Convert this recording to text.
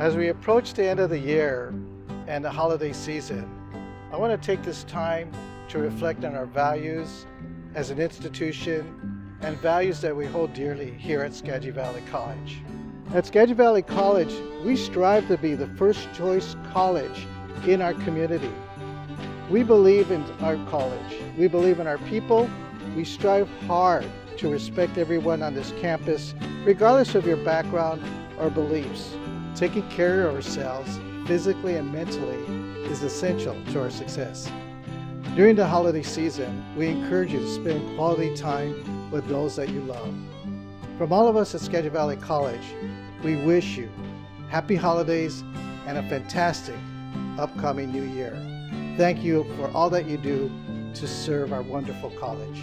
As we approach the end of the year and the holiday season, I want to take this time to reflect on our values as an institution and values that we hold dearly here at Skagit Valley College. At Skagit Valley College, we strive to be the first choice college in our community. We believe in our college. We believe in our people. We strive hard to respect everyone on this campus, regardless of your background or beliefs. Taking care of ourselves physically and mentally is essential to our success. During the holiday season, we encourage you to spend quality time with those that you love. From all of us at Skagit Valley College, we wish you happy holidays and a fantastic upcoming new year. Thank you for all that you do to serve our wonderful college.